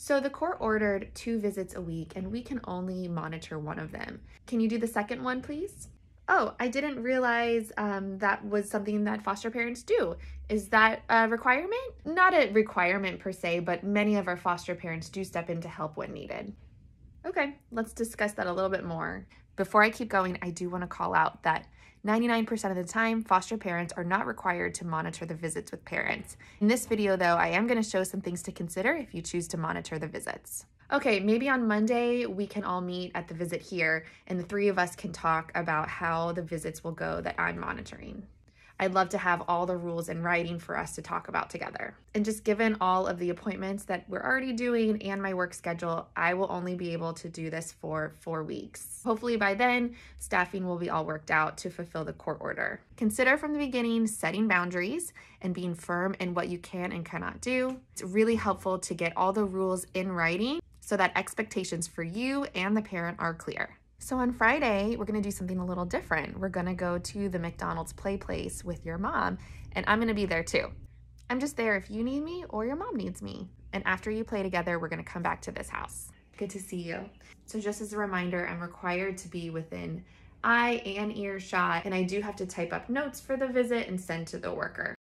So the court ordered two visits a week and we can only monitor one of them. Can you do the second one, please? Oh, I didn't realize um, that was something that foster parents do. Is that a requirement? Not a requirement per se, but many of our foster parents do step in to help when needed. Okay, let's discuss that a little bit more. Before I keep going, I do want to call out that 99% of the time, foster parents are not required to monitor the visits with parents. In this video though, I am going to show some things to consider if you choose to monitor the visits. Okay, maybe on Monday we can all meet at the visit here and the three of us can talk about how the visits will go that I'm monitoring. I'd love to have all the rules in writing for us to talk about together. And just given all of the appointments that we're already doing and my work schedule, I will only be able to do this for four weeks. Hopefully by then, staffing will be all worked out to fulfill the court order. Consider from the beginning setting boundaries and being firm in what you can and cannot do. It's really helpful to get all the rules in writing so that expectations for you and the parent are clear. So on Friday, we're gonna do something a little different. We're gonna go to the McDonald's play place with your mom, and I'm gonna be there too. I'm just there if you need me or your mom needs me. And after you play together, we're gonna come back to this house. Good to see you. So just as a reminder, I'm required to be within eye and ear shot, and I do have to type up notes for the visit and send to the worker.